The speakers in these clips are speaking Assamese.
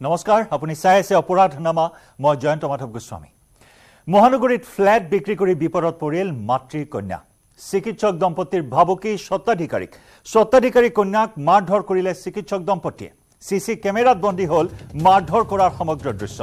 নমস্কাৰ আপুনি চাই আছে অপৰাধনামা মই জয়ন্ত মাধৱ গোস্বামী। মহানগৰীত ফ্লেট বিক্ৰী কৰি বিপদত পৰিল মাতৃ কন্যা। চিকিৎসক দম্পতীৰ ভাবুকি স্বত্বাধিকাৰীক। স্বত্বাধিকাৰী কন্যাক মাৰধৰ কৰিলে চিকিৎসক দম্পতীয়ে। চি চি কেমেৰাত বন্দী হ'ল মাৰধৰ কৰাৰ সমগ্ৰ দৃশ্য।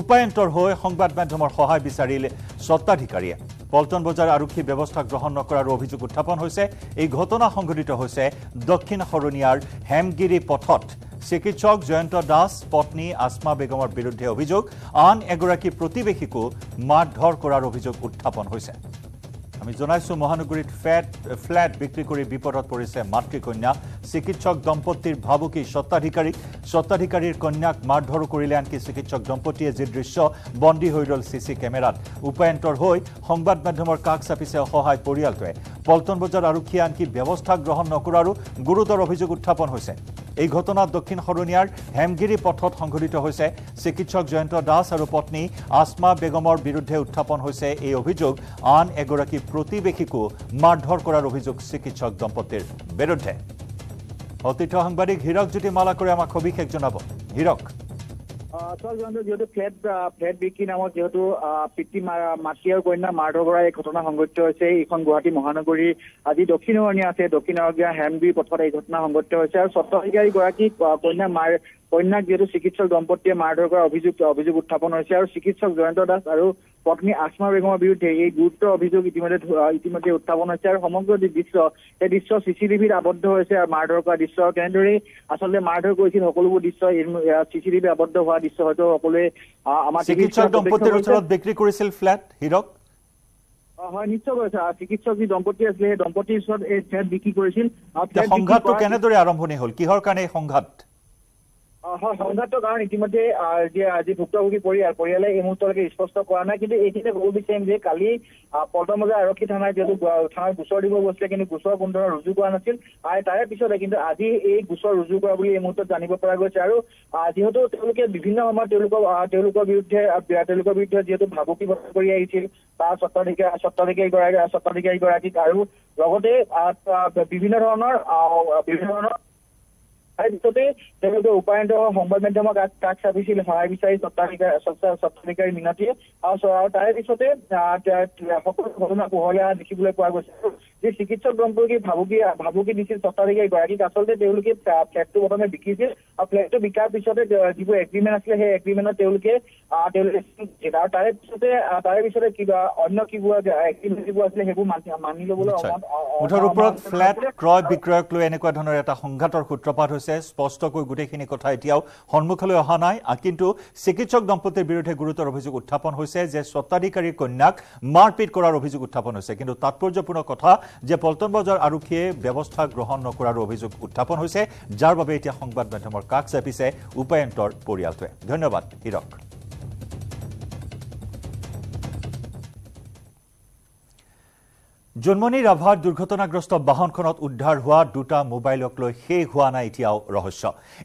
উপায়ন্তৰ হৈ সংবাদ মাধ্যমৰ সহায় বিচাৰিল স্বত্বাধিকাৰীয়ে। পল্টন বজাৰ আৰক্ষী ব্যৱস্থা গ্ৰহণ নকৰাৰ অভিযোগ উত্থাপন হৈছে। এই ঘটনা সংঘটিত হৈছে দক্ষিণ শৰণীয়াৰ হেমগিৰি পথত। চিকিৎসক জয়ন্ত দাস পত্নী আসমা বেগমৰ বিৰুদ্ধে অভিযোগ আন এগৰাকী প্ৰতিবেশীকো মাৰধৰ কৰাৰ অভিযোগ উত্থাপন হৈছে। আমি জনাইছো মহানগৰীত ফ্লেট ফ্লেট বিক্ৰী কৰি বিপদত পৰিছে মাতৃকন্যা চিকিৎসক দম্পতীৰ ভাবুকি স্বত্বাধিকাৰীক স্বত্বাধিকাৰীৰ কন্যাক মাৰধৰো কৰিলে আনকি চিকিৎসক দম্পতীয়ে যি দৃশ্য বন্দী হৈ ৰ'ল চি চি কেমেৰাত। উপায়ন্তৰ হৈ সংবাদ মাধ্যমৰ কাষ চাপিছে অসহায় পৰিয়ালটোৱে। পল্টন বজাৰ আৰক্ষীয়ে আনকি ব্যৱস্থা গ্ৰহণ নকৰাৰো গুৰুতৰ অভিযোগ উত্থাপন হৈছে। এই ঘটনাত দক্ষিণ শৰণীয়াৰ হেমগিৰি পথত সংঘটিত হৈছে। চিকিৎসক জয়ন্ত দাস আৰু পত্নী আসমা বেগমৰ বিৰুদ্ধে উত্থাপন হৈছে এই অভিযোগ। আন এগৰাকী প্ৰতিবেশীকো মাৰধৰ কৰাৰ অভিযোগ চিকিৎসক দম্পতীৰ বিৰুদ্ধে। অতিথ সাংবাদিক হীৰক জ্যোতি আমাক সবিশেষ জনাব। হীৰক। আচল জয়ন্ত যিহেতু ফ্লেট ফ্লেট বিক্ৰী নামত যিহেতু পিতৃ মাতৃ আৰু কন্যা মাৰধৰ কৰা এই ঘটনা সংঘটিত হৈছে এইখন গুৱাহাটী মহানগৰী আজি দক্ষিণ অৰণীয়া আছে দক্ষিণ অৰণীয়া হেমবি পথত এই ঘটনা সংঘটিত হৈছে আৰু স্বত্বাধিকাৰীগৰাকী কন্যা মাৰ কন্যাক যিহেতু চিকিৎসক দম্পতীয়ে মাৰধৰ কৰাৰ অভিযোগ অভিযোগ উত্থাপন হৈছে আৰু চিকিৎসক জয়ন্ত দাস আৰু পত্নী আসমা বেগমৰ বিৰুদ্ধে এই গুৰুতৰ অভিযোগ ইতিমধ্যে ইতিমধ্যে উত্থাপন হৈছে আৰু সমগ্ৰ যি দৃশ্য সেই দৃশ্য চি চি টিভিত আবদ্ধ হৈছে আৰু মাৰধৰ কৰা দৃশ্য আৰু কেনেদৰে আচলতে মাৰধৰ কৰিছিল সকলোবোৰ দৃশ্য চি চি টিভি আবদ্ধ হোৱা দৃশ্য। হয়তো সকলোৱে আমাৰ চিকিৎসক দম্পতীৰ ওচৰত বিক্ৰী কৰিছিল ফ্লেট হীৰক? হয় চিকিৎসক যি দম্পতী আছিলে সেই দম্পতীৰ ওচৰত এই ফ্লেট বিক্ৰী কৰিছিল। সংঘাতটো কেনেদৰে আৰম্ভণি হ'ল? কিহৰ কাৰণে এই সংঘাত? হয় সংঘাতৰ কাৰণ ইতিমধ্যে যি ভুক্তভোগী পৰিয়াল পৰিয়ালে এই মুহূৰ্তলৈকে স্পষ্ট কৰা নাই। কিন্তু এইখিনিতে ক'ব বিচাৰিম যে কালি পল্টন বজাৰ আৰক্ষী থানাই যিহেতু থানাত গোচৰ দিব গৈছিলে কিন্তু গোচৰ কোনো ধৰণৰ ৰুজু কৰা নাছিল। তাৰে পিছতে কিন্তু আজি এই গোচৰ ৰুজু কৰা বুলি এই মুহূৰ্তত জানিব পৰা গৈছে। আৰু যিহেতু তেওঁলোকে বিভিন্ন সময়ত তেওঁলোকৰ তেওঁলোকৰ বিৰুদ্ধে তেওঁলোকৰ বিৰুদ্ধে যিহেতু ভাবুকি কৰি আহিছিল বা স্বত্বাধিকাৰী স্বত্বাধিকাৰীগৰাকী স্বত্বাধিকাৰীগৰাকীক আৰু লগতে বিভিন্ন ধৰণৰ বিভিন্ন ধৰণৰ তাৰ পিছতে তেওঁলোকে উপায়ন্ত সংবাদ মাধ্যমক কাষ চাপিছিল সহায় বিচাৰি স্বত্বাধিকাৰ স্বত্বাধিকাৰী মিনতিয়ে আৰু তাৰে পিছতে সকলো ঘটনা পোহৰলৈ অহা দেখিবলৈ পোৱা গৈছে। যি চিকিৎসক দম্পতী ভাবুকি ভাবুকি দিছিল স্বত্বাধিকাৰী গৰাকীক আচলতে তেওঁলোকে ফ্লেটটো প্ৰথমে বিকিছিল। আৰু ফ্লেটটো বিকাৰ পিছতে যিবোৰ এগ্ৰিমেণ্ট আছিলে সেই এগ্ৰিমেণ্টত তেওঁলোকে তেওঁলোকে আৰু তাৰে পিছতে তাৰে পিছতে কিবা অন্য কিবোৰ এগ্ৰিমেণ্ট যিবোৰ আছিলে সেইবোৰ মানি ল'বলৈ মুঠৰ ওপৰত ফ্লেট ক্ৰয় বিক্ৰয়ক লৈ এনেকুৱা ধৰণৰ এটা সংঘাতৰ সূত্ৰপাত হৈছে স্পষ্টকৈ গোটেইখিনি কথা এতিয়াও সন্মুখলৈ অহা নাই। কিন্তু চিকিৎসক দম্পতীৰ বিৰুদ্ধে গুৰুতৰ অভিযোগ উত্থাপন হৈছে যে স্বত্বাধিকাৰীৰ কন্যাক মাৰপিট কৰাৰ অভিযোগ উত্থাপন হৈছে। কিন্তু তাৎপৰ্যপূৰ্ণ কথা যে পল্টন বজাৰ আৰক্ষীয়ে ব্যৱস্থা গ্ৰহণ নকৰাৰ অভিযোগ উত্থাপন হৈছে। যাৰ বাবে এতিয়া সংবাদ মাধ্যমৰ কাষ চাপিছে উপায়ন্তৰ পৰিয়ালটোৱে। ধন্যবাদ হীৰক। জন্মনী ৰাভাৰ দুৰ্ঘটনাগ্ৰস্ত বাহনখনত উদ্ধাৰ হোৱা দুটা মোবাইলক লৈ শেষ হোৱা নাই এতিয়াও ৰহস্য।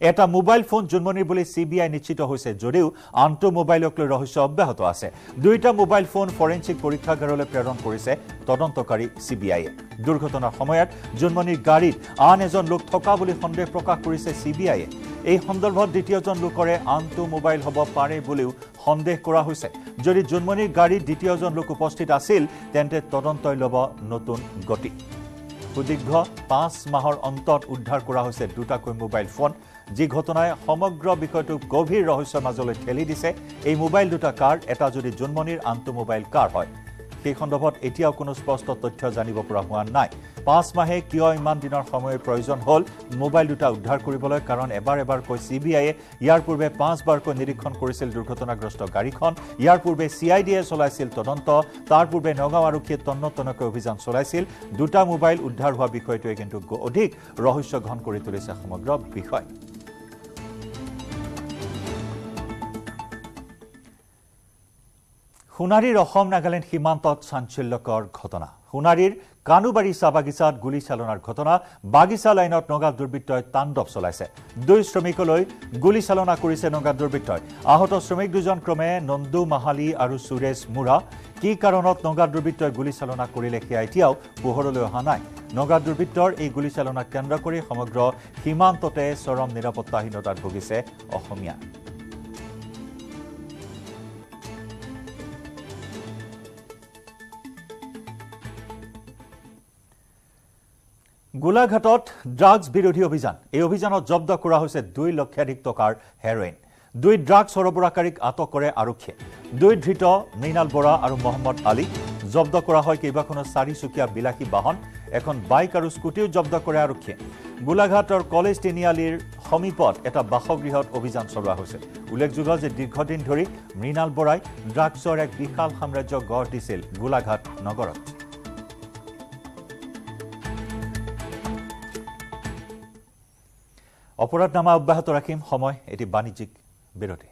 এটা মোবাইল ফোন জন্মনীৰ বুলি চি বি আই নিশ্চিত হৈছে যদিও আনটো মোবাইলক লৈ ৰহস্য অব্যাহত আছে। দুয়োটা মোবাইল ফোন ফৰেঞ্চিক পৰীক্ষাগাৰলৈ প্ৰেৰণ কৰিছে তদন্তকাৰী চি বি আইয়ে। দুৰ্ঘটনাৰ সময়ত জন্মনীৰ গাড়ীত আন এজন লোক থকা বুলি সন্দেহ প্ৰকাশ কৰিছে চি বি আইয়ে। এই সন্দৰ্ভত দ্বিতীয়জন লোকৰে আনটো মোবাইল হ'ব পাৰে বুলিও সন্দেহ কৰা হৈছে। যদি জন্মনীৰ গাড়ীত দ্বিতীয়জন লোক উপস্থিত আছিল তেন্তে তদন্তই ল'ব নতুন গতি। সুদীৰ্ঘ পাঁচ মাহৰ অন্তত উদ্ধাৰ কৰা হৈছে দুটাকৈ মোবাইল ফোন যি ঘটনাই সমগ্ৰ বিষয়টোক গভীৰ ৰহস্যৰ মাজলৈ ঠেলি দিছে। এই মোবাইল দুটা কাৰ এটা যদি জন্মনীৰ আনটো মোবাইল কাৰ হয়? সেই সন্দৰ্ভত এতিয়াও কোনো স্পষ্ট তথ্য জানিব পৰা হোৱা নাই। পাঁচ মাহে কিয় ইমান দিনৰ সময়ৰ প্ৰয়োজন হ'ল মোবাইল দুটা উদ্ধাৰ কৰিবলৈ কাৰণ এবাৰ এবাৰকৈ চি বি আইয়ে ইয়াৰ পূৰ্বে পাঁচবাৰকৈ নিৰীক্ষণ কৰিছিল দুৰ্ঘটনাগ্ৰস্ত গাড়ীখন। ইয়াৰ পূৰ্বে চি আই ডিয়ে চলাইছিল তদন্ত। তাৰ পূৰ্বে নগাঁও আৰক্ষীয়ে তন্ন তন্নকৈ অভিযান চলাইছিল। দুটা মোবাইল উদ্ধাৰ হোৱা বিষয়টোৱে কিন্তু অধিক ৰহস্য ঘন কৰি তুলিছে সমগ্ৰ বিষয়। সোণাৰীৰ অসম নাগালেণ্ড সীমান্তত চাঞ্চল্যকৰ ঘটনা। সোণাৰীৰ কানুবাৰী চাহ বাগিচাত গুলীচালনাৰ ঘটনা। বাগিচা লাইনত নগা দুৰ্বৃত্তই তাণ্ডৱ চলাইছে। দুই শ্ৰমিকলৈ গুলীচালনা কৰিছে নগা দুৰ্বৃত্তই। আহত শ্ৰমিক দুজন ক্ৰমে নন্দু মাহালী আৰু সুৰেশ মুৰা কি কাৰণত নগা দুৰ্বৃত্তই গুলীচালনা কৰিলে সেয়া এতিয়াও পোহৰলৈ অহা নাই। নগা দুৰ্বৃত্তৰ এই গুলীচালনাক কেন্দ্ৰ কৰি সমগ্ৰ সীমান্ততে চৰম নিৰাপত্তাহীনতাত ভুগিছে অসমীয়া। গোলাঘাটত ড্ৰাগছ বিৰোধী অভিযান। এই অভিযানত জব্দ কৰা হৈছে দুই লক্ষাধিক টকাৰ হেৰইন। দুই ড্ৰাগছ সৰবৰাহকাৰীক আটক কৰে আৰক্ষীয়ে। দুই ধৃত মৃণাল বৰা আৰু মহম্মদ আলী জব্দ কৰা হয় কেইবাখনো চাৰিচকীয়া বিলাসী বাহন এখন বাইক আৰু স্কুটিও জব্দ কৰে আৰক্ষীয়ে। গোলাঘাটৰ কলেজ তিনিআলিৰ সমীপত এটা বাসগৃহত অভিযান চলোৱা হৈছে। উল্লেখযোগ্য যে দীৰ্ঘদিন ধৰি মৃণাল বৰাই ড্ৰাগছৰ এক বিশাল সাম্ৰাজ্য গঢ় দিছিল গোলাঘাট নগৰত। অপৰাধনামা অব্যাহত ৰাখিম। সময় এটি বাণিজ্যিক বিৰতি।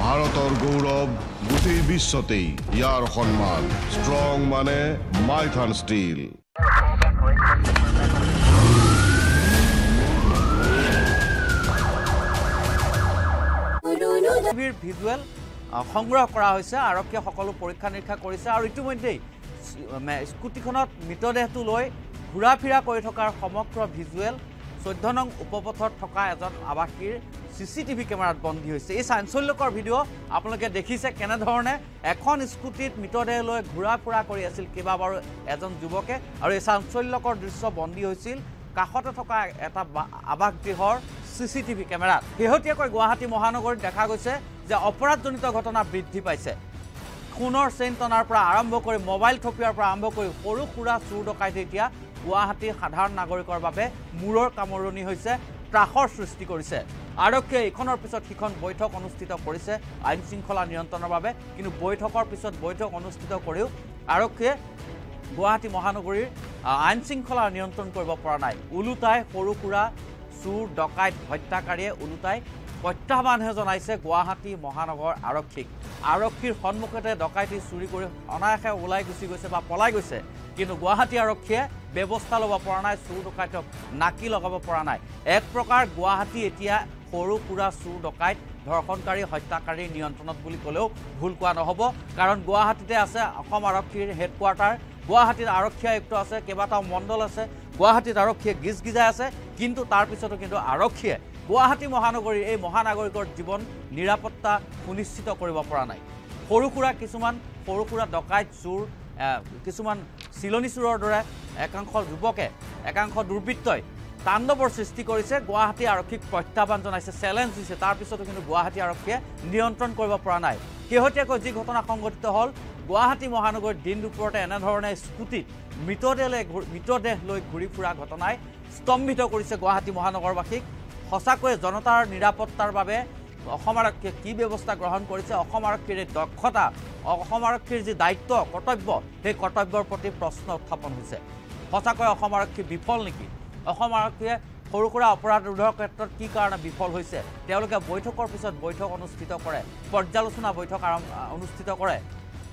ভাৰতৰ গৌৰৱ গোটেই বিশ্বতেই ইয়াৰ সন্মান। ষ্ট্ৰং মানে মাইথান ষ্টীল। ছবিৰ ভিজুৱেল সংগ্ৰহ কৰা হৈছে আৰক্ষীয়ে সকলো পৰীক্ষা নিৰীক্ষা কৰিছে আৰু ইতিমধ্যেই স্কুটিখনত মৃতদেহটো লৈ ঘূৰা ফিৰা কৰি থকাৰ সমগ্ৰ ভিজুৱেল চৈধ্য নং উপপথত থকা এজন আৱাসীৰ চি চি টিভি কেমেৰাত বন্দী হৈছে। এই চাঞ্চল্যকৰ ভিডিঅ' আপোনালোকে দেখিছে কেনেধৰণে এখন স্কুটিত মৃতদেহ লৈ ঘূৰা ফুৰা কৰি আছিল কেইবাবাৰো এজন যুৱকে আৰু এই চাঞ্চল্যকৰ দৃশ্য বন্দী হৈছিল কাষতে থকা এটা আৱাসগৃহৰ চি চি টিভি কেমেৰাত। শেহতীয়াকৈ গুৱাহাটী মহানগৰীত দেখা গৈছে যে অপৰাধজনিত ঘটনা বৃদ্ধি পাইছে। সোণৰ চেইন টনাৰ পৰা আৰম্ভ কৰি মোবাইল থপিয়াৰ পৰা আৰম্ভ কৰি সৰু সুৰা চুৰ ডকাইতে এতিয়া গুৱাহাটীৰ সাধাৰণ নাগৰিকৰ বাবে মূৰৰ কামৰণি হৈছে ত্ৰাসৰ সৃষ্টি কৰিছে। আৰক্ষীয়ে ইখনৰ পিছত সিখন বৈঠক অনুষ্ঠিত কৰিছে। আইন শৃংখলা নিয়ন্ত্ৰণৰ বাবে কিন্তু বৈঠকৰ পিছত বৈঠক অনুষ্ঠিত কৰিও আৰক্ষীয়ে গুৱাহাটী মহানগৰীৰ আইন শৃংখলা নিয়ন্ত্ৰণ কৰিব পৰা নাই। ওলোটাই সৰু সুৰা চুৰ ডকাইত হত্যাকাৰীয়ে ওলোটাই প্ৰত্যাহ্বানহে জনাইছে গুৱাহাটী মহানগৰ আৰক্ষীক। আৰক্ষীৰ সন্মুখতে ডকাইতি চুৰি কৰি অনায়াসে ওলাই গুচি গৈছে বা পলাই গৈছে। কিন্তু গুৱাহাটী আৰক্ষীয়ে ব্যৱস্থা ল'ব পৰা নাই চুৰ ডকাইতক নাকি লগাব পৰা নাই। এক প্ৰকাৰ গুৱাহাটী এতিয়া সৰু সুৰা চুৰ ডকাইত ধৰ্ষণকাৰী হত্যাকাৰীৰ নিয়ন্ত্ৰণত বুলি ক'লেও ভুল কোৱা নহ'ব। কাৰণ গুৱাহাটীতে আছে অসম আৰক্ষীৰ হেডকোৱাৰ্টাৰ গুৱাহাটীত আৰক্ষী আয়ুক্ত আছে কেইবাটাও মণ্ডল আছে গুৱাহাটীত আৰক্ষীয়ে গিজ গিজাই আছে কিন্তু তাৰ পিছতো কিন্তু আৰক্ষীয়ে গুৱাহাটী মহানগৰীৰ এই মহানাগৰিকৰ জীৱন নিৰাপত্তা সুনিশ্চিত কৰিব পৰা নাই। সৰু সুৰা কিছুমান সৰু সুৰা ডকাইত চোৰ কিছুমান চিলনী চোৰৰ দৰে একাংশ যুৱকে একাংশ দুৰ্বৃত্তই তাণ্ডৱৰ সৃষ্টি কৰিছে গুৱাহাটী আৰক্ষীক প্ৰত্যাহ্বান জনাইছে চেলেঞ্জ দিছে তাৰপিছতো কিন্তু গুৱাহাটী আৰক্ষীয়ে নিয়ন্ত্ৰণ কৰিব পৰা নাই। শেহতীয়াকৈ যি ঘটনা সংঘটিত হ'ল গুৱাহাটী মহানগৰীত দিন দুপৰতে এনেধৰণে স্কুটিত মৃতদেহ মৃতদেহ লৈ ঘূৰি ফুৰা ঘটনাই স্তম্ভিত কৰিছে গুৱাহাটী মহানগৰবাসীক। সঁচাকৈয়ে জনতাৰ নিৰাপত্তাৰ বাবে অসম আৰক্ষীয়ে কি ব্যৱস্থা গ্ৰহণ কৰিছে অসম আৰক্ষীৰ দক্ষতা অসম আৰক্ষীৰ যি দায়িত্ব কৰ্তব্য সেই কৰ্তব্যৰ প্ৰতি প্ৰশ্ন উত্থাপন হৈছে। সঁচাকৈ অসম আৰক্ষী বিফল নেকি? অসম আৰক্ষীয়ে সৰু সুৰা অপৰাধ ৰোধৰ ক্ষেত্ৰত কি কাৰণে বিফল হৈছে? তেওঁলোকে বৈঠকৰ পিছত বৈঠক অনুষ্ঠিত কৰে পৰ্যালোচনা বৈঠক আৰম্ভ অনুষ্ঠিত কৰে।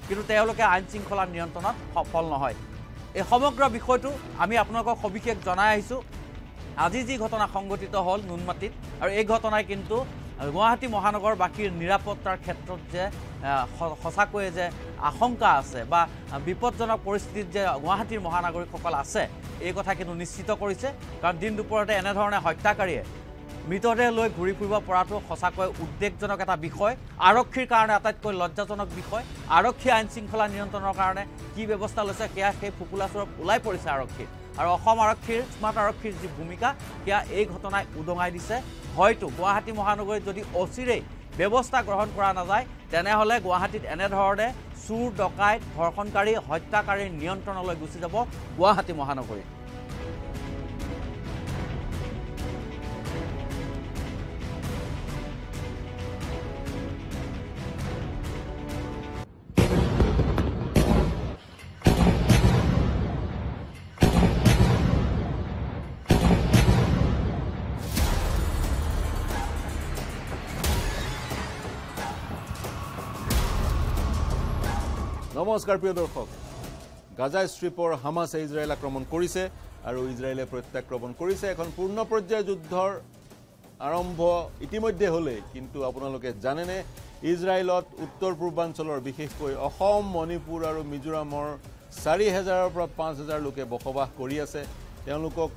কিন্তু তেওঁলোকে আইন শৃংখলা নিয়ন্ত্ৰণত সফল নহয়। এই সমগ্ৰ বিষয়টো আমি আপোনালোকক সবিশেষ জনাই আহিছোঁ। আজি যি ঘটনা সংঘটিত হ'ল নুনমাটিত আৰু এই ঘটনাই কিন্তু গুৱাহাটী মহানগৰবাসীৰ নিৰাপত্তাৰ ক্ষেত্ৰত যে সঁচাকৈয়ে যে আশংকা আছে বা বিপদজনক পৰিস্থিতিত যে গুৱাহাটীৰ মহানাগৰিকসকল আছে এই কথা কিন্তু নিশ্চিত কৰিছে। কাৰণ দিন দুপৰতে এনেধৰণে হত্যাকাৰীয়ে মৃতদেহ লৈ ঘূৰি ফুৰিব পৰাটো সঁচাকৈ উদ্বেগজনক এটা বিষয়। আৰক্ষীৰ কাৰণে আটাইতকৈ লজ্জাজনক বিষয়। আৰক্ষী আইন শৃংখলা নিয়ন্ত্ৰণৰ কাৰণে কি ব্যৱস্থা লৈছে সেয়া সেই স্বৰূপ ওলাই পৰিছে আৰক্ষীৰ। আৰু অসম আৰক্ষীৰ স্মাৰ্ট আৰক্ষীৰ যি ভূমিকা সেয়া এই ঘটনাই উদঙাই দিছে। হয়তো গুৱাহাটী মহানগৰীত যদি অচিৰেই ব্যৱস্থা গ্ৰহণ কৰা নাযায় তেনেহ'লে গুৱাহাটীত এনেধৰণে চুৰ ডকাইত ধৰ্ষণকাৰী হত্যাকাৰীৰ নিয়ন্ত্ৰণলৈ গুচি যাব গুৱাহাটী মহানগৰী। নমস্কাৰ প্ৰিয় দৰ্শক। গাজা ষ্ট্ৰীপৰ হামাছে ইজৰাইল আক্ৰমণ কৰিছে আৰু ইজৰাইলে প্ৰত্যাক্ৰমণ কৰিছে। এখন পূৰ্ণ পৰ্যায়ৰ যুদ্ধৰ আৰম্ভ ইতিমধ্যে হ'লেই। কিন্তু আপোনালোকে জানেনে ইজৰাইলত উত্তৰ পূৰ্বাঞ্চলৰ বিশেষকৈ অসম মণিপুৰ আৰু মিজোৰামৰ চাৰি হেজাৰৰ পৰা পাঁচ হেজাৰ লোকে বসবাস কৰি আছে। তেওঁলোকক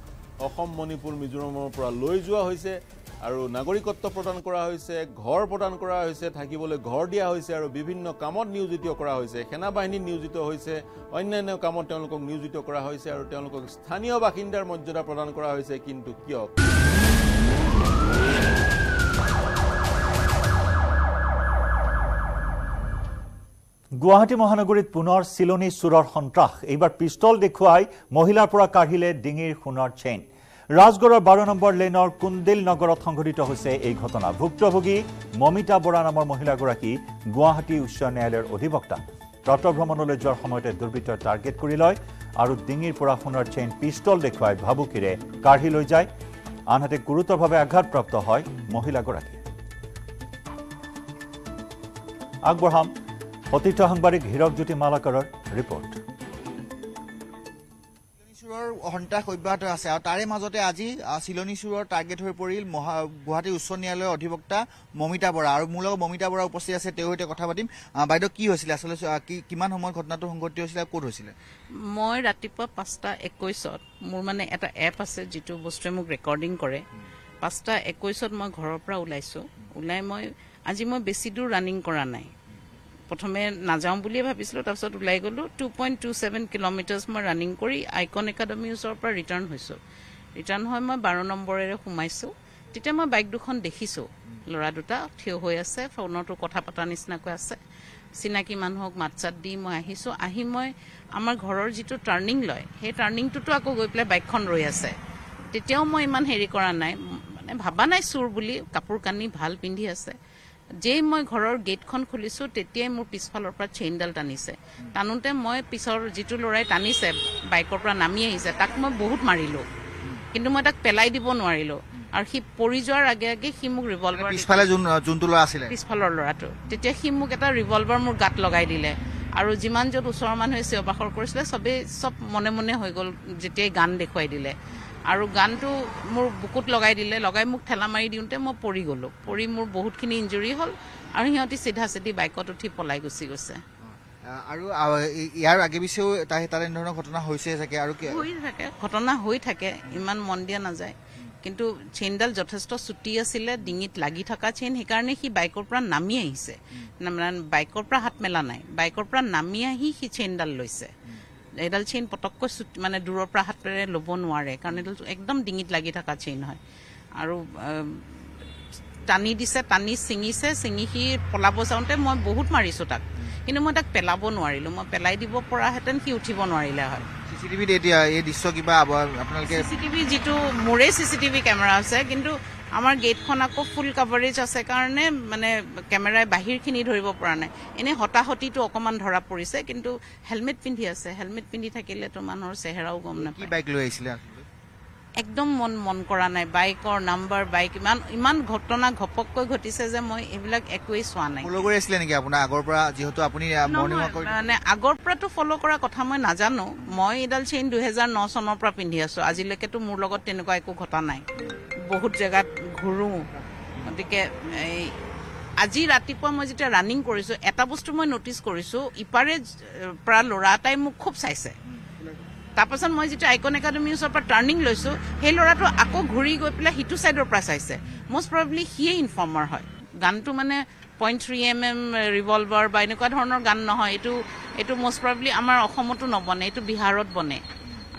অসম মণিপুৰ মিজোৰামৰ পৰা লৈ যোৱা হৈছে। আৰু নাগৰিকত্ব প্ৰদান কৰা হৈছে ঘৰ প্ৰদান কৰা হৈছে থাকিবলৈ ঘৰ দিয়া হৈছে আৰু বিভিন্ন কামত নিয়োজিত কৰা হৈছে। সেনা বাহিনীত নিয়োজিত হৈছে অন্যান্য কামত তেওঁলোকক নিয়োজিত কৰা হৈছে আৰু তেওঁলোকক স্থানীয় বাসিন্দাৰ মৰ্যাদা প্ৰদান কৰা হৈছে কিন্তু কিয়? গুৱাহাটী মহানগৰীত পুনৰ চিলনী চোৰৰ সন্ত্ৰাস। এইবাৰ পিষ্টল দেখুৱাই মহিলাৰ পৰা কাঢ়িলে ডিঙিৰ সোণৰ চেইন। ৰাজগড়ৰ বাৰ নম্বৰ লেনৰ কুন্দিল নগৰত সংঘটিত হৈছে এই ঘটনা। ভুক্তভোগী মমিতা বৰা নামৰ মহিলাগৰাকী গুৱাহাটী উচ্চ ন্যায়ালয়ৰ অধিবক্তা। প্ৰাতঃভ্ৰমণলৈ যোৱাৰ সময়তে দুৰ্বৃত্তই টাৰ্গেট কৰি লয় আৰু ডিঙিৰ পৰা সোণৰ চেইন পিষ্টল দেখুৱাই ভাবুকিৰে কাঢ়ি লৈ যায়। আনহাতে গুৰুতৰভাৱে আঘাতপ্ৰাপ্ত হয় মহিলাগৰাকী। আগবঢ়াম। সতীৰ্থ সাংবাদিক হীৰকজ্যোতি মালাকাৰৰ ৰিপৰ্ট। চোৰৰ সন্ত্ৰাস অব্যাহত আছে আৰু তাৰে মাজতে আজি চিলনী চোৰৰ টাৰ্গেট হৈ পৰিল মহা গুৱাহাটী উচ্চ ন্যায়ালয়ৰ অধিবক্তা মমিতা বৰা। আৰু মোৰ লগত মমিতা বৰা উপস্থিত আছে তেওঁৰ সৈতে কথা পাতিম। বাইদেউ কি হৈছিলে আচলতে কিমান সময়ত ঘটনাটো সংঘটিত হৈছিলে আৰু ক'ত হৈছিলে? মই ৰাতিপুৱা পাঁচটা একৈছত মোৰ মানে এটা এপ আছে যিটো বস্তুৱে মোক ৰেকৰ্ডিং কৰে। পাঁচটা একৈছত মই ঘৰৰ পৰা ওলাইছোঁ। ওলাই মই আজি মই বেছি দূৰ ৰানিং কৰা নাই। প্ৰথমে নাযাওঁ বুলিয়ে ভাবিছিলোঁ তাৰপিছত ওলাই গ'লোঁ। Two point two seven kilometres মই ৰানিং কৰি আইকন একাডেমীৰ ওচৰৰ পৰা ৰিটাৰ্ণ হৈছোঁ। ৰিটাৰ্ণ হৈ মই বাৰ নম্বৰেৰে সোমাইছোঁ। তেতিয়া মই বাইক দুখন দেখিছোঁ। ল'ৰা দুটা থিয় হৈ আছে ফোনতো কথা পতাৰ নিচিনাকৈ আছে। চিনাকি মানুহক মাত চাত দি মই আহিছোঁ। আহি মই আমাৰ ঘৰৰ যিটো টাৰ্ণিং লয় সেই টাৰ্ণিংটোতো আকৌ গৈ পেলাই বাইকখন ৰৈ আছে। তেতিয়াও মই ইমান হেৰি কৰা নাই। মানে ভাবা নাই চোৰ বুলি কাপোৰ কানি ভাল পিন্ধি আছে। যেই মই ঘৰৰ গেটখন খুলিছোঁ তেতিয়াই মোৰ পিছফালৰ পৰা চেইনডাল টানিছে। টানোতে মই পিছৰ যিটো ল'ৰাই টানিছে বাইকৰ পৰা নামি আহিছে তাক মই বহুত মাৰিলোঁ। কিন্তু মই তাক পেলাই দিব নোৱাৰিলোঁ। আৰু সি পৰি যোৱাৰ আগে আগে সি মোক ৰিভলভাৰ পিছফালে যোন যোনটো ল'ৰা আছিলে। পিছফালৰ ল'ৰাটো। তেতিয়া সি মোক এটা ৰিভলভাৰ মোৰ গাত লগাই দিলে। আৰু যিমান য'ত ওচৰৰ মানুহে চিঞৰ বাখৰ কৰিছিলে চবেই চব মনে মনে হৈ গ'ল যেতিয়াই গান দেখুৱাই দিলে। আৰু গানটো মোৰ বুকুত লগাই দিলে লগাই মোক ঠেলা মাৰি দিওঁতে মই পৰি গ'লোঁ। পৰি মোৰ বহুতখিনি ইঞ্জুৰি হ'ল আৰু সিহঁতি চিধা চিধি বাইকত উঠি পলাই গুচি গৈছে। আৰু ইয়াৰ আগে পিছেও তাই তাত এনেধৰণৰ ঘটনা হৈছে চাগে আৰু কি- হৈ থাকে ঘটনা হৈ থাকে ইমান মন দিয়া নাযায়। কিন্তু চেইনডাল যথেষ্ট চুটি আছিলে ডিঙিত লাগি থকা চেইন সেইকাৰণে সি বাইকৰ পৰা নামি আহিছে। বাইকৰ পৰা হাত মেলা নাই বাইকৰ পৰা নামি আহি সি চেইনডাল লৈছে। এইডাল চেইন পটককৈ মানে দূৰৰ পৰা হাতেৰে ল'ব নোৱাৰে কাৰণ এইডাল একদম ডিঙিত লাগি থকা চেইন হয়। আৰু টানি দিছে টানি ছিঙিছে ছিঙি সি পলাব যাওঁতে মই বহুত মাৰিছোঁ তাক। কিন্তু মই তাক পেলাব নোৱাৰিলোঁ মই পেলাই দিব পৰাহেঁতেন সি উঠিব নোৱাৰিলে হয়। চিচিটিভিত এতিয়া এই দৃশ্য কিবা আব- আপোনালোকে চিচিটিভি যিটো মোৰে চিচিটিভি কেমেৰা আছে কিন্তু আমাৰ গেটখন আকৌ ফুল কাভাৰেজ আছে কাৰণে মানে কেমেৰাই বাহিৰখিনি ধৰিব পৰা নাই। এনেই হতাহতিটো অকণমান ধৰা পৰিছে কিন্তু হেলমেট পিন্ধি আছে। হেলমেট পিন্ধি থাকিলেতো মানুহৰ চেহেৰাও গম নাপায়। বাইক লৈ আহিছিলে আচলতে? একদম মন মন কৰা নাই। বাইকৰ নাম্বাৰ বাইক ইমান ইমান ঘটনা ঘপককৈ ঘটিছে যে মই এইবিলাক একোৱেই চোৱা নাই। ফ'ল' কৰি আছিলে নেকি আপোনাৰ? আগৰ পৰা যিহেতু আপুনি মৰ্ণিং নহয়, ৱাক কৰি মানে আগৰ পৰাতো ফ'ল' কৰা কথা মই নাজানো। মই এইডাল চেইন দুহেজাৰ ন চনৰ পৰা পিন্ধি আছো। আজিলৈকেতো মোৰ লগত তেনেকুৱা একো ঘটা নাই। বহুত জেগাত ঘূৰোঁ। গতিকে এই আজি ৰাতিপুৱা মই যেতিয়া ৰানিং কৰিছোঁ এটা বস্তু মই নটিচ কৰিছোঁ ইপাৰে পৰা ল'ৰা এটাই মোক খুব চাইছে। তাৰপাছত মই যেতিয়া আইকন একাডেমীৰ ওচৰৰ পৰা টাৰ্ণিং লৈছোঁ সেই ল'ৰাটো আকৌ ঘূৰি গৈ পেলাই সিটো ছাইডৰ পৰা চাইছে। মষ্ট প্ৰবেবলি সিয়ে ইনফৰ্মাৰ হয়। গানটো মানে point three M M revolver বা এনেকুৱা ধৰণৰ গান নহয়। এইটো এইটো মষ্ট প্ৰবেবলি আমাৰ অসমতো নবনে এইটো বিহাৰত বনে।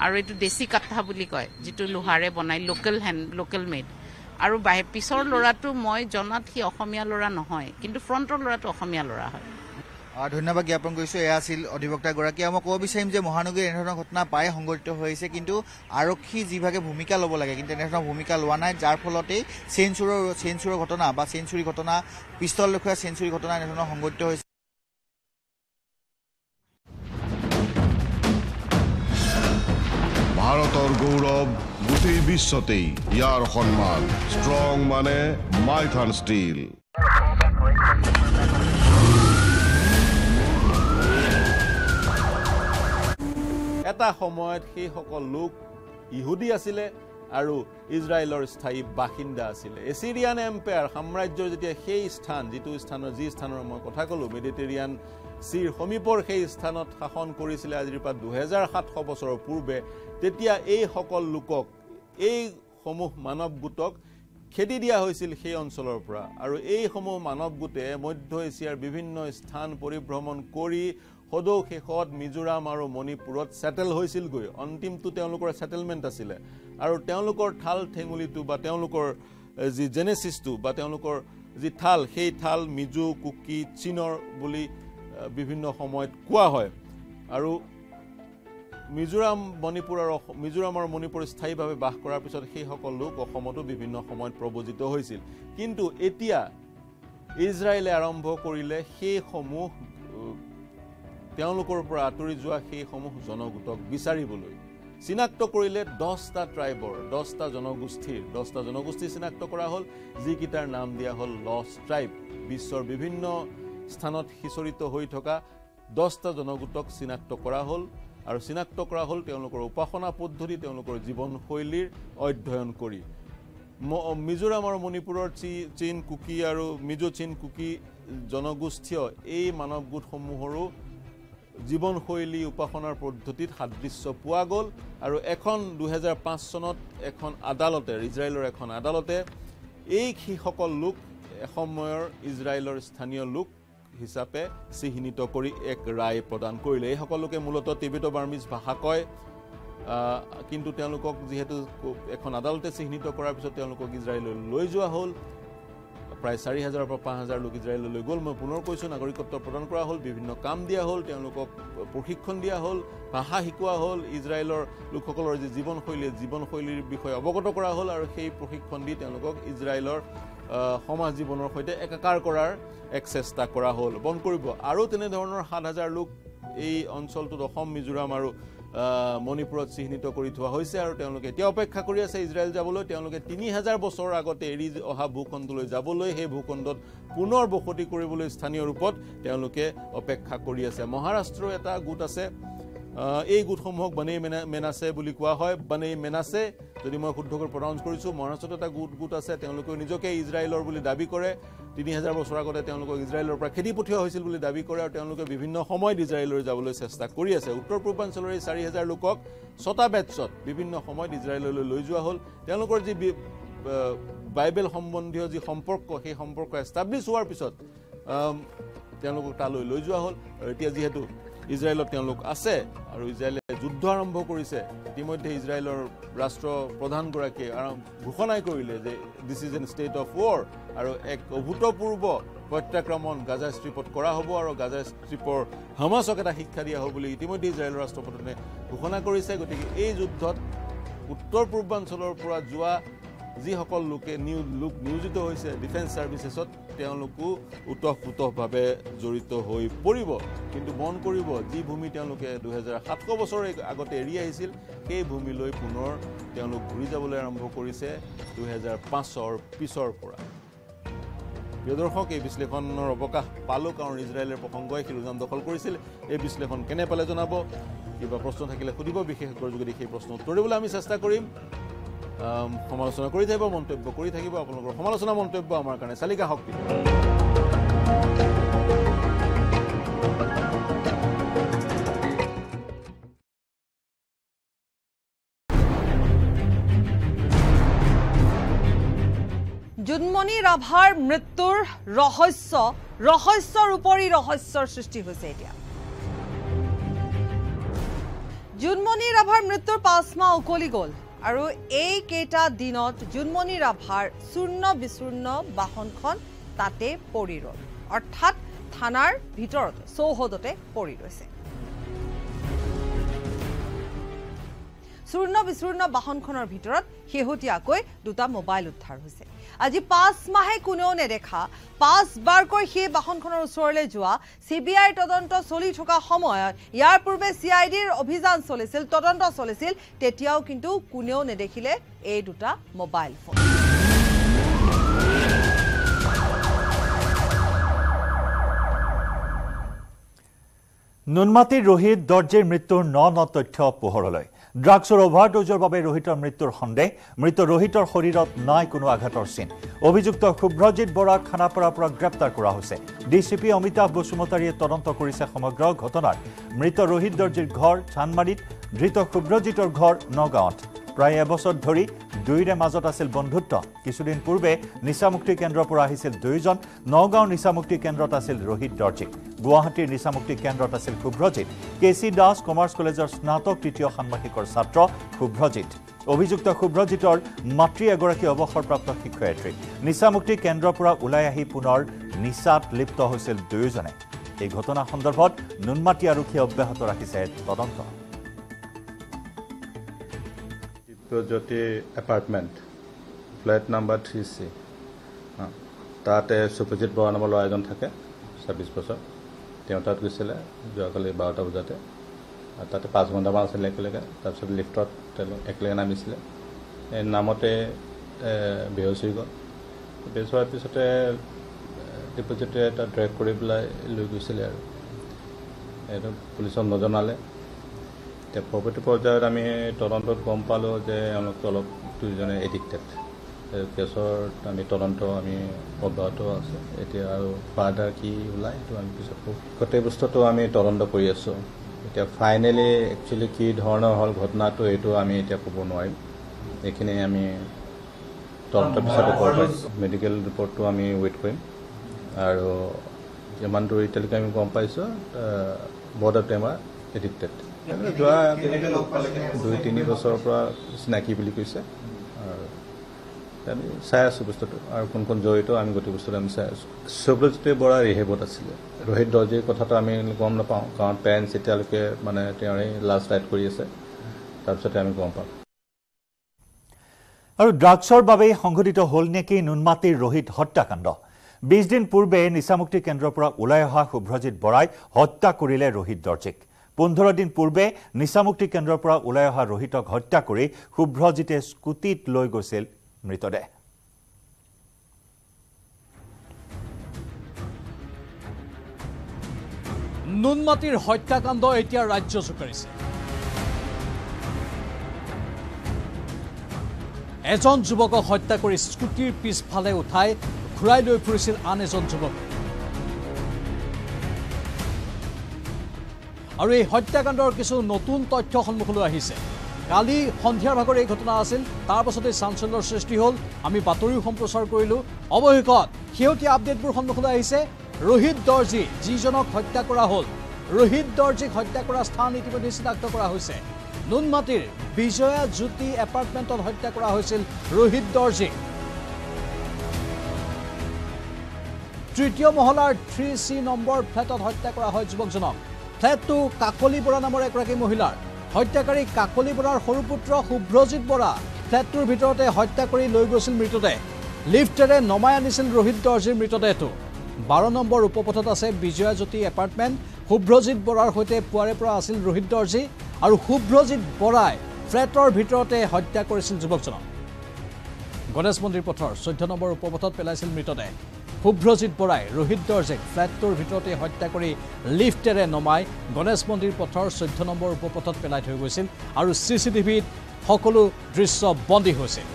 আৰু এইটো দেশী কাঠা বুলি কয় যিটো লোহাৰে বনায় লোকেল হেণ্ড লোকেল মেড আৰু পিছৰ ল'ৰাটো মই জনাত সি অসমীয়া ল'ৰা নহয় কিন্তু ফ্ৰণ্টৰ ল'ৰাটো অসমীয়া ল'ৰা হয়। ধন্যবাদ জ্ঞাপন কৰিছোঁ এয়া আছিল অধিবক্তাগৰাকী। আৰু মই ক'ব বিচাৰিম যে মহানগৰীত এনেধৰণৰ ঘটনা প্ৰায়ে সংঘটিত হৈ আহিছে কিন্তু আৰক্ষী যিভাগে ভূমিকা ল'ব লাগে কিন্তু তেনেধৰণৰ ভূমিকা লোৱা নাই যাৰ ফলতেই চেইন চোৰৰ চেইন চোৰৰ ঘটনা বা চেইন চুৰি ঘটনা পিষ্টল দেখুওৱা চেইন চুৰি ঘটনা এনেধৰণৰ সংঘটিত হৈছে। ভাৰতৰ গৌৰৱ গোটেই বিশ্বতেই ইয়াৰ সন্মান ষ্ট্ৰং মানে মাইথান ষ্টীল এটা সময়ত সেইসকল লোক ইহুদী আছিলে আৰু ইজৰাইলৰ স্থায়ী বাসিন্দা আছিলে। এছিৰিয়ান এম্পায়াৰ সাম্ৰাজ্যৰ যেতিয়া সেই স্থান যিটো স্থানৰ যি স্থানৰ মই কথা ক'লোঁ মেডিটেৰিয়ান চিৰ সমীপৰ সেই স্থানত শাসন কৰিছিলে আজিৰ পৰা দুহেজাৰ সাতশ বছৰৰ পূৰ্বে তেতিয়া এইসকল লোকক এইসমূহ মানৱ গোটক খেদি দিয়া হৈছিল সেই অঞ্চলৰ পৰা। আৰু এইসমূহ মানৱ গোটে মধ্য এছিয়াৰ বিভিন্ন স্থান পৰিভ্ৰমণ কৰি সদৌ শেষত মিজোৰাম আৰু মণিপুৰত ছেটেল হৈছিলগৈ। অন্তিমটো তেওঁলোকৰ ছেটেলমেণ্ট আছিলে। আৰু তেওঁলোকৰ ঠাল ঠেঙুলিটো বা তেওঁলোকৰ যি জেনেচিছটো বা তেওঁলোকৰ যি থাল সেই থাল মিজো কুকি চীনৰ বুলি বিভিন্ন সময়ত কোৱা হয়। আৰু মিজোৰাম মণিপুৰ আৰু অস- মিজোৰাম আৰু মণিপুৰ স্থায়ীভাৱে বাস কৰাৰ পিছত সেইসকল লোক অসমতো বিভিন্ন সময়ত প্ৰব্ৰজিত হৈছিল। কিন্তু এতিয়া ইজৰাইলে আৰম্ভ কৰিলে সেইসমূহ তেওঁলোকৰ পৰা আঁতৰি যোৱা সেইসমূহ জনগোটক বিচাৰিবলৈ। চিনাক্ত কৰিলে দহটা ট্ৰাইবৰ দহটা জনগোষ্ঠীৰ দহটা জনগোষ্ঠী চিনাক্ত কৰা হ'ল যিকেইটাৰ নাম দিয়া হ'ল লছ ট্ৰাইব। বিশ্বৰ বিভিন্ন স্থানত সিঁচৰিত হৈ থকা দহটা জনগোটক চিনাক্ত কৰা হ'ল আৰু চিনাক্ত কৰা হ'ল তেওঁলোকৰ উপাসনা পদ্ধতি তেওঁলোকৰ জীৱনশৈলীৰ অধ্যয়ন কৰি। ম- মিজোৰাম আৰু মণিপুৰৰ চি চীন কুকি আৰু মিজো চীন কুকি জনগোষ্ঠীয় এই মানৱ গোটসমূহৰো জীৱনশৈলী উপাসনাৰ পদ্ধতিত সাদৃশ্য পোৱা গ'ল আৰু এখন দুহেজাৰ পাঁচ চনত এখন আদালতে ইজৰাইলৰ এখন আদালতে এই সেইসকল লোক এসময়ৰ ইজৰাইলৰ স্থানীয় লোক হিচাপে চিহ্নিত কৰি এক ৰায় প্ৰদান কৰিলে। এই সকলোকে মূলতঃ টিবেটো বাৰ্মিজ ভাষা কয়। কিন্তু তেওঁলোকক যিহেতু এখন আদালতে চিহ্নিত কৰাৰ পিছত তেওঁলোকক ইজৰাইললৈ লৈ যোৱা হ'ল প্ৰায় চাৰি হাজাৰৰ পৰা পাঁচ হাজাৰ লোক ইজৰাইললৈ গ'ল। মই পুনৰ কৈছোঁ নাগৰিকত্ব প্ৰদান কৰা হ'ল বিভিন্ন কাম দিয়া হ'ল তেওঁলোকক প্ৰশিক্ষণ দিয়া হ'ল ভাষা শিকোৱা হ'ল ইজৰাইলৰ লোকসকলৰ যি জীৱনশৈলী জীৱনশৈলীৰ বিষয়ে অৱগত কৰা হ'ল আৰু সেই প্ৰশিক্ষণ দি তেওঁলোকক ইজৰাইলৰ সমাজ জীৱনৰ সৈতে একাকাৰ কৰাৰ এক চেষ্টা কৰা হ'ল। বন্ধ কৰিব। আৰু তেনেধৰণৰ সাত হাজাৰ লোক এই অঞ্চলটোত অসম মিজোৰাম আৰু মণিপুৰত চিহ্নিত কৰি থোৱা হৈছে আৰু তেওঁলোকে এতিয়া অপেক্ষা কৰি আছে ইজৰাইল যাবলৈ। তেওঁলোকে তিনি হাজাৰ বছৰৰ আগতে এৰি অহা ভূখণ্ডলৈ যাবলৈ সেই ভূখণ্ডত পুনৰ বসতি কৰিবলৈ স্থানীয় ৰূপত তেওঁলোকে অপেক্ষা কৰি আছে। মহাৰাষ্ট্ৰৰ এটা গোট আছে এই গোটসমূহক বানেই মেনা মেনাছে বুলি কোৱা হয়। বানেই মেনাছে যদি মই শুদ্ধকৈ প্ৰনাউন্স কৰিছোঁ মহাৰাষ্ট্ৰত এটা গোট গোট আছে তেওঁলোকেও নিজকে ইজৰাইলৰ বুলি দাবী কৰে। তিনি হাজাৰ বছৰ আগতে তেওঁলোকক ইজৰাইলৰ পৰা খেদি পঠিওৱা হৈছিল বুলি দাবী কৰে আৰু তেওঁলোকে বিভিন্ন সময়ত ইজৰাইললৈ যাবলৈ চেষ্টা কৰি আছে। উত্তৰ পূৰ্বাঞ্চলৰ এই চাৰি হাজাৰ লোকক ছটা বেটছত বিভিন্ন সময়ত ইজৰাইললৈ লৈ যোৱা হ'ল। তেওঁলোকৰ যি বাইবেল সম্বন্ধীয় যি সম্পৰ্ক সেই সম্পৰ্ক এষ্টাব্লিছ হোৱাৰ পিছত তেওঁলোকক তালৈ লৈ যোৱা হ'ল। আৰু এতিয়া যিহেতু ইজৰাইলত তেওঁলোক আছে আৰু ইজৰাইলে যুদ্ধ আৰম্ভ কৰিছে। ইতিমধ্যে ইজৰাইলৰ ৰাষ্ট্ৰ প্ৰধানগৰাকীয়ে আৰম- ঘোষণাই কৰিলে যে this is an state of war আৰু এক অভূতপূৰ্ব প্ৰত্যাক্ৰমণ গাজা ষ্ট্ৰীপত কৰা হ'ব আৰু গাজা ষ্ট্ৰীপৰ হামাছক এটা শিক্ষা দিয়া হ'ব বুলি ইতিমধ্যে ইজৰাইলৰ ৰাষ্ট্ৰপ্ৰধানে ঘোষণা কৰিছে। গতিকে এই যুদ্ধত উত্তৰ পূৰ্বাঞ্চলৰ পৰা যোৱা যিসকল লোকে নিউ লোক নিয়োজিত হৈছে ডিফেন্স ছাৰ্ভিচেছত তেওঁলোকো ওতঃপ্ৰোতভাৱে জড়িত হৈ পৰিব। কিন্তু মন কৰিব যি ভূমি তেওঁলোকে দুহেজাৰ সাতশ বছৰ আগতে এৰি আহিছিল সেই ভূমিলৈ পুনৰ তেওঁলোক ঘূৰি যাবলৈ আৰম্ভ কৰিছে দুহেজাৰ পাঁচৰ পিছৰ পৰা। প্ৰিয় দৰ্শক এই বিশ্লেষণৰ অৱকাশ পালোঁ কাৰণ ইজৰাইলৰ প্ৰসংগই শিৰোনাম দখল কৰিছিল। এই বিশ্লেষণ কেনে পালে জনাব? কিবা প্ৰশ্ন থাকিলে সুধিব। বিশেষজ্ঞৰ যোগেদি সেই প্ৰশ্ন উত্তৰ দিবলৈ আমি চেষ্টা কৰিম। সমালোচনা কৰি থাকিব মন্তব্য কৰি থাকিব আপোনালোকৰ সমালোচনা মন্তব্য আমাৰ কাৰণে চালিকা শক্তি। জোনমণি ৰাভাৰ মৃত্যুৰ ৰহস্য ৰহস্যৰ উপৰি ৰহস্যৰ সৃষ্টি হৈছে এতিয়া। জোনমণি ৰাভাৰ মৃত্যুৰ পাঁচ মাহ উকলি গ'ল। আৰু এইকেইটা দিনত জোনমণি ৰাভাৰ চূৰ্ণ বিচূৰ্ণ বাহনখন তাতে পৰি ৰ'ল। অৰ্থাৎ থানাৰ ভিতৰতে চৌহদতে পৰি ৰৈছে। চূৰ্ণ বিচূৰ্ণ বাহনখনৰ ভিতৰত শেহতীয়াকৈ দুটা মোবাইল উদ্ধাৰ হৈছে। আজি পাঁচ মাহে কোনেও নেদেখা পাঁচবাৰকৈ সেই বাহনখনৰ ওচৰলৈ যোৱা চি বি আইৰ তদন্ত চলি থকা সময়ত ইয়াৰ পূৰ্বে চি আই ডিৰ অভিযান চলিছিল তদন্ত চলিছিল তেতিয়াও কিন্তু কোনেও নেদেখিলে এই দুটা মোবাইল ফোন। নুনমাটিৰ ৰোহিত দৰ্জীৰ মৃত্যুৰ ন ন তথ্য পোহৰলৈ। ড্ৰাগছৰ অভাৰড'জৰ বাবে ৰোহিতৰ মৃত্যুৰ সন্দেহ। মৃত ৰোহিতৰ শৰীৰত নাই কোনো আঘাতৰ চিন। অভিযুক্ত শুভ্ৰজিৎ বৰাক খানাপাৰাৰ পৰা গ্ৰেপ্তাৰ কৰা হৈছে। ডি চি পি অমিতাভ বসুমতাৰীয়ে তদন্ত কৰিছে সমগ্ৰ ঘটনাৰ। মৃত ৰোহিত দৰ্জীৰ ঘৰ চানমাৰীত। ধৃত শুভ্ৰজিতৰ ঘৰ নগাঁৱত। প্ৰায় এবছৰ ধৰি দুয়োৰে মাজত আছিল বন্ধুত্ব। কিছুদিন পূৰ্বে নিচামুক্তি কেন্দ্ৰৰ পৰা আহিছিল দুয়োজন নগাঁও নিচামুক্তি কেন্দ্ৰত আছিল ৰোহিত দৰ্জী। গুৱাহাটীৰ নিচামুক্তি কেন্দ্ৰত আছিল Subhrajit. K C Das commerce কলেজৰ স্নাতক তৃতীয় ষান্মাসিকৰ ছাত্ৰ শুভ্ৰজিৎ। অভিযুক্ত শুভ্ৰজিতৰ মাতৃ এগৰাকী অৱসৰপ্ৰাপ্ত শিক্ষয়িত্ৰী। নিচামুক্তি কেন্দ্ৰৰ পৰা ওলাই আহি পুনৰ নিচাত লিপ্ত হৈছিল দুয়োজনে। এই ঘটনা সন্দৰ্ভত নুনমাটি আৰক্ষীয়ে অব্যাহত ৰাখিছে তদন্ত। Dibyajyoti apartment flat number three C. তাতে সুপ্ৰজিত বৰা নামৰ ল'ৰা এজন থাকে ছাব্বিছ বছৰ। তেওঁ তাত গৈছিলে যোৱাকালি বাৰটা বজাতে। তাতে পাঁচ ঘণ্টামান আছিলে একেলগে। তাৰপিছত লিফ্টত তেওঁলোক একেলগে নামিছিলে। এই নামতে বেহচ গ'ল। বেহচ হোৱাৰ পিছতে দিব্যজ্যোতিয়ে তাত ড্ৰাইভ কৰি পেলাই লৈ গৈছিলে আৰু। এইটো পুলিচক নজনালে। এতিয়া পৰৱৰ্তী পৰ্যায়ত আমি তদন্তত গম পালোঁ যে এওঁলোকটো অলপ দুয়োজনে এডিক্টেড কেছৰ আমি তদন্ত আমি অব্যাহত আছে। এতিয়া আৰু ফাৰ্ডাৰ কি ওলায় সেইটো আমি পিছত গোটেই বস্তুটো আমি তদন্ত কৰি আছোঁ। এতিয়া ফাইনেলি একচুৱেলি কি ধৰণৰ হ'ল ঘটনাটো এইটো আমি এতিয়া ক'ব নোৱাৰিম। এইখিনি আমি তদন্ত পিছতে মেডিকেল ৰিপৰ্টটো আমি ৱেইট কৰিম। আৰু যিমান দূৰ এতিয়ালৈকে আমি গম পাইছোঁ বৰ্ড অফ টেমাৰ এডিক্টেড যোৱা দুই তিনি বছৰৰ পৰা চিনাকি বুলি কৈছে। আৰু আমি চাই আছোঁ বস্তুটো। আৰু কোন কোন জড়িত আমি গোটেই বস্তুটো আমি চাই আছোঁ। সুব্ৰজিত বৰা ৰিহেবত আছিলে। ৰোহিত দৰ্জীৰ কথাটো আমি গম নাপাওঁ কাৰণ পেৰেণ্টছ এতিয়ালৈকে মানে তেওঁৰে লাষ্ট ৰাইড কৰি আছে। তাৰপিছতে আমি গম পাম। আৰু ড্ৰাগছৰ বাবেই সংঘটিত হ'ল নেকি নুনমাটিৰ ৰোহিত হত্যাকাণ্ড? বিছ দিন পূৰ্বে নিচামুক্তি কেন্দ্ৰৰ পৰা ওলাই অহা শুভ্ৰজিৎ বৰাই হত্যা কৰিলে ৰোহিত দৰ্জীক। পোন্ধৰ দিন পূৰ্বে নিচামুক্তি কেন্দ্ৰৰ পৰা ওলাই অহা ৰোহিতক হত্যা কৰি শুভ্ৰজিতে স্কুটিত লৈ গৈছিল মৃতদেহ। নুনমাটিৰ হত্যাকাণ্ড এতিয়া ৰাজ্য জোকাৰিছে এজন যুৱকক হত্যা কৰি স্কুটিৰ পিছফালে উঠাই ঘূৰাই লৈ ফুৰিছিল আন এজন যুৱক। আৰু এই হত্যাকাণ্ডৰ কিছু নতুন তথ্য সন্মুখলৈ আহিছে। কালি সন্ধিয়াৰ ভাগৰ এই ঘটনা আছিল তাৰ পাছতে চাঞ্চল্যৰ সৃষ্টি হ'ল। আমি বাতৰিও সম্প্ৰচাৰ কৰিলোঁ। অৱশেষত শেহতীয়া আপডেটবোৰ সন্মুখলৈ আহিছে। ৰোহিত দৰ্জী যিজনক হত্যা কৰা হ'ল। ৰোহিত দৰ্জীক হত্যা কৰা স্থান ইতিমধ্যে চিনাক্ত কৰা হৈছে। নুনমাটিৰ বিজয়া জ্যোতি এপাৰ্টমেণ্টত হত্যা কৰা হৈছিল ৰোহিত দৰ্জীক তৃতীয় মহলাৰ থ্ৰী চি নম্বৰ ফ্লেটত হত্যা কৰা হয় যুৱকজনক। ফ্লেটটো কাকলি বৰা নামৰ এগৰাকী মহিলাৰ। হত্যাকাৰী কাকলি বৰাৰ সৰু পুত্ৰ শুভ্ৰজিৎ বৰা ফ্লেটটোৰ ভিতৰতে হত্যা কৰি লৈ গৈছিল মৃতদেহ। লিফ্টেৰে নমাই আনিছিল ৰোহিত দৰ্জীৰ মৃতদেহটো। বাৰ নম্বৰ উপপথত আছে বিজয়া জ্যোতি এপাৰ্টমেণ্ট। শুভ্ৰজিৎ বৰাৰ সৈতে পুৱাৰে পৰা আছিল ৰোহিত দৰ্জী আৰু শুভ্ৰজিৎ বৰাই ফ্লেটৰ ভিতৰতে হত্যা কৰিছিল যুৱকজনক। গণেশ মন্দিৰ পথৰ চৈধ্য নম্বৰ উপপথত পেলাইছিল মৃতদেহ। শুভ্ৰজিৎ বৰাই ৰোহিত দৰ্জীক ফ্লেটটোৰ ভিতৰতে হত্যা কৰি লিফ্টেৰে নমাই গণেশ মন্দিৰ পথৰ চৈধ্য নম্বৰ উপপথত পেলাই থৈ গৈছিল আৰু চি চি টিভিত সকলো দৃশ্য বন্দী হৈছিল।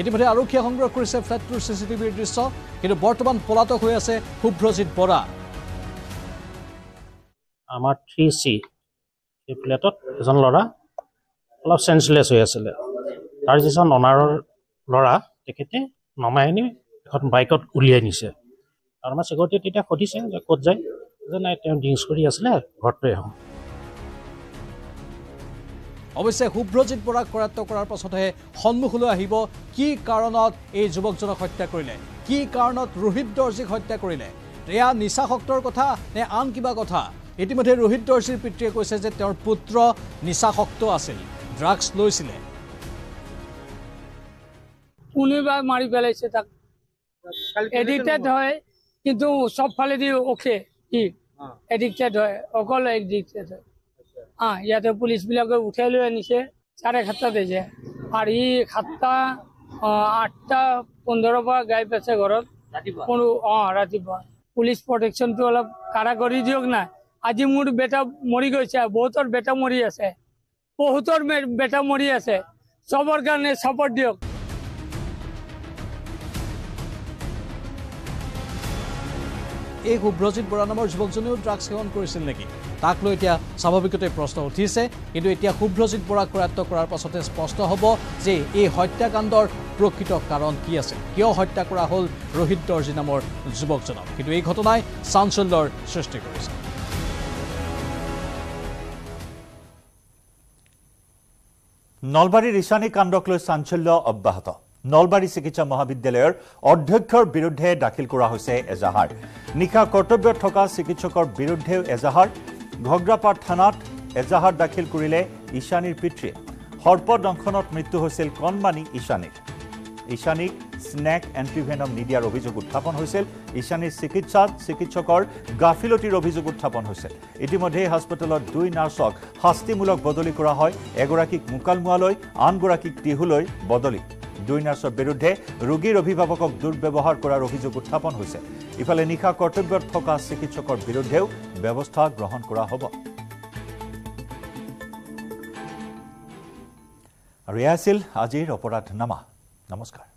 ইতিমধ্যে আৰক্ষীয়ে সংগ্ৰহ কৰিছে ফ্লেটটোৰ চি চি টিভিৰ দৃশ্য কিন্তু বৰ্তমান পলাতক হৈ আছে শুভ্ৰজিৎ বৰা। আমাৰ থ্ৰী চি ফ্লেটত এজন ল'ৰা অলপ চেঞ্চলেছ হৈ আছিলে। তাৰ যিজন অনাৰৰ ল'ৰা তেখেতে নমাই আনি এখন বাইকত উলিয়াই নিছে। আৰু আমাৰ চিকিউৰিটিয়ে তেতিয়া সুধিছে যে ক'ত যায়? যে নাই তেওঁ ড্ৰিংকছ কৰি আছিলে ঘৰটোৱে আহোঁ। অৱশ্যে শুভ্ৰজিৎ বৰাক কৰায়ত্ব কৰাৰ পাছতহে সন্মুখলৈ আহিব। কি কাৰণত এই যুৱকজনক হত্যা কৰিলে? কি কাৰণত ৰোহিত দৰ্জীক হত্যা কৰিলে? এয়া নিচাসক্তৰ কথা নে আন কিবা কথা? ইতিমধ্যে ৰোহিত দৰ্জীৰ পিতৃয়ে কৈছে যে তেওঁৰ পুত্ৰ নিচাসক্ত আছিল ড্ৰাগছ লৈছিলে। কোনোবা মাৰি পেলাইছে তাক। এডিক্টেড হয় কিন্তু চব ফালেদি অকে সি এডিক্টেড হয় অকল এডিক্টেড হয়। হা ইয়াতে পুলিচ বিলাকে উঠাই লৈ আনিছে চাৰে সাতটাত আহিছে আৰু ই সাতটা আঠটা পোন্ধৰৰ পৰা গাই পাইছে ঘৰত। কোনো অঁ ৰাতিপুৱা। পুলিচ প্ৰটেকশ্যনটো অলপ কাৰা কৰি দিয়ক না। আজি মোৰ বেটা মৰি গৈছে বহুতৰ বেটা মৰি আছে। বহুতৰ বেটা মৰি আছে। চবৰ কাৰণে ছাপৰ্ট দিয়ক। এই শুভ্ৰজিৎ বৰা নামৰ যুৱকজনেও ড্ৰাগছ সেৱন কৰিছিল নেকি? তাক লৈ এতিয়া স্বাভাৱিকতে প্ৰশ্ন উঠিছে। কিন্তু এতিয়া শুভ্ৰজিৎ বৰাক কৰায়ত্ব কৰাৰ পাছতে স্পষ্ট হ'ব যে এই হত্যাকাণ্ডৰ প্ৰকৃত কাৰণ কি আছে কিয় হত্যা কৰা হ'ল ৰোহিত দৰ্জী নামৰ যুৱকজনক? কিন্তু এই ঘটনাই চাঞ্চল্যৰ সৃষ্টি কৰিছে। নলবাৰীৰ ঈশানী কাণ্ডক লৈ চাঞ্চল্য অব্যাহত। নলবাৰী চিকিৎসা মহাবিদ্যালয়ৰ অধ্যক্ষৰ বিৰুদ্ধে দাখিল কৰা হৈছে এজাহাৰ। নিশা কৰ্তব্যত থকা চিকিৎসকৰ বিৰুদ্ধেও এজাহাৰ। ঘগ্ৰাপাৰ থানাত এজাহাৰ দাখিল কৰিলে ঈশানীৰ পিতৃয়ে। সৰ্পদংশনত মৃত্যু হৈছিল কণমানি ঈশানীৰ ঈশানীক স্নেক এণ্টিভেনম নিদিয়াৰ অভিযোগ উত্থাপন হৈছিল। ঈশানীৰ চিকিৎসাত চিকিৎসকৰ গাফিলতিৰ অভিযোগ উত্থাপন হৈছিল ইতিমধ্যে হাস্পতালত দুই নাৰ্ছক শাস্তিমূলক বদলি কৰা হয়। এগৰাকীক মোকালমোৱালৈ আনগৰাকীক টিহুলৈ বদলি। দুই নাৰ্ছৰ বিৰুদ্ধে ৰোগীৰ অভিভাৱকক দুৰ্ব্যৱহাৰ কৰাৰ অভিযোগ উত্থাপন হৈছে। ইফালে নিশা কৰ্তব্যত থকা চিকিৎসকৰ বিৰুদ্ধেও ব্যৱস্থা গ্ৰহণ কৰা হ'ব। আৰু এয়া আছিল আজিৰ অপৰাধ নামা নমস্কাৰ।